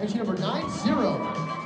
Energy number 90.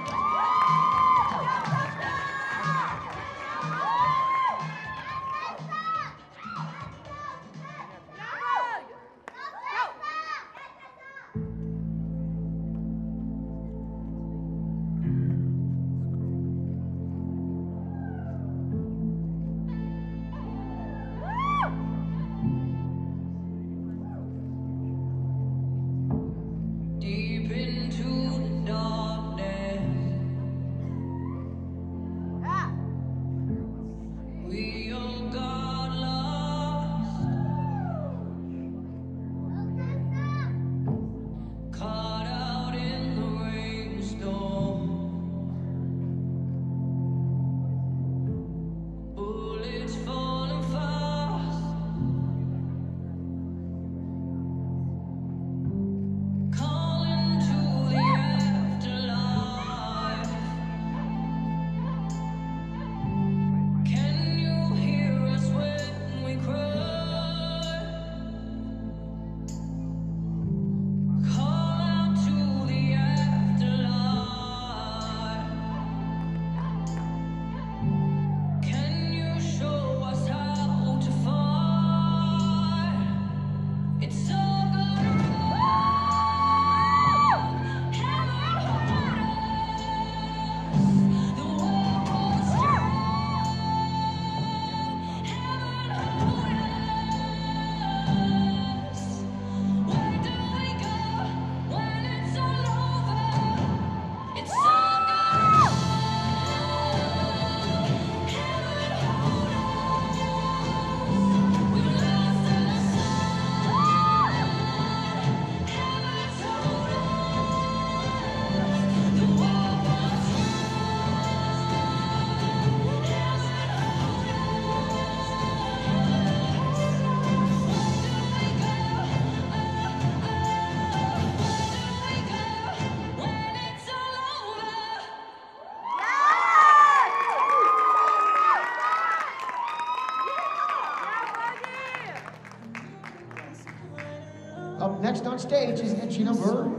Up next on stage is entry number.